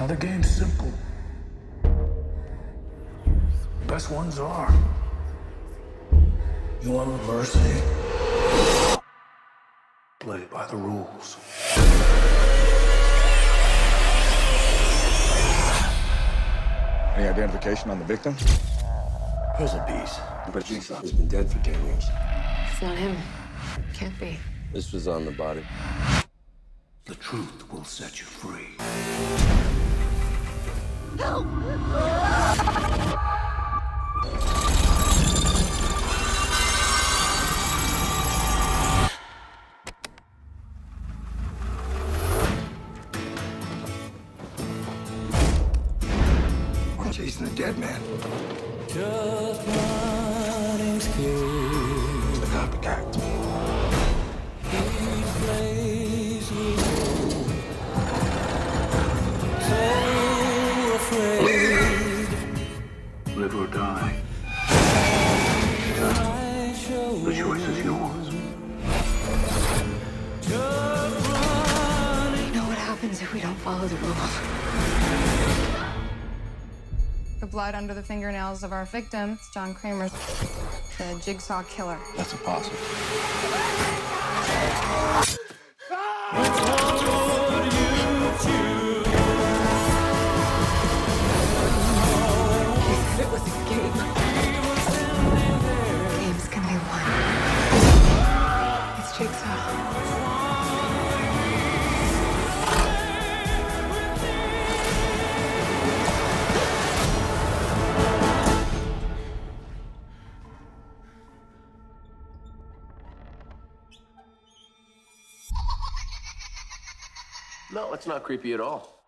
Now the game's simple. Best ones are. You want mercy? Play by the rules. Any identification on the victim? Puzzle piece. But Jigsaw has been dead for 10 weeks. It's not him. Can't be. This was on the body. The truth will set you free. Chasing the dead man. Just running scared. The copycat. These places so afraid. Live or die. I The choice is yours. You know what happens if we don't follow the rules? The blood under the fingernails of our victim, John Kramer, the jigsaw killer. That's impossible. It was a game. Game's gonna be won. It's Jigsaw. No, it's not creepy at all.